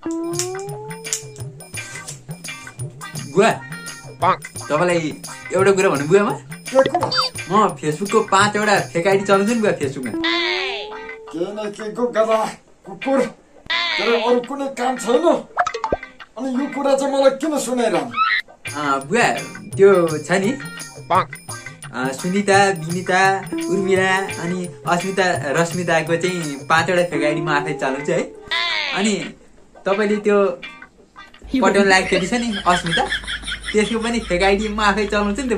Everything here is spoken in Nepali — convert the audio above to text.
बुवा तपाईँलाई एउटा कुरा भन्नु बुवामा म? फेसबुकको पाँचवटा फेक आइडी चलाउँछु नि बुवा फेसबुकमा अरू कुनै काम छैन। अनि यो कुरा चाहिँ मलाई किन सुनाइरहनु? बुवा त्यो छ नि। सुनिता विनिता उर्मिला अनि अस्मिता रश्मिताको चाहिँ पाँचवटा फेक आइडी म आफै चलाउँछु है। अनि तपाईँले त्यो पठाउनु लागेको केटी छ नि अस्मिता। त्यसको पनि फेक आइडी म आफै चलाउँछु नि त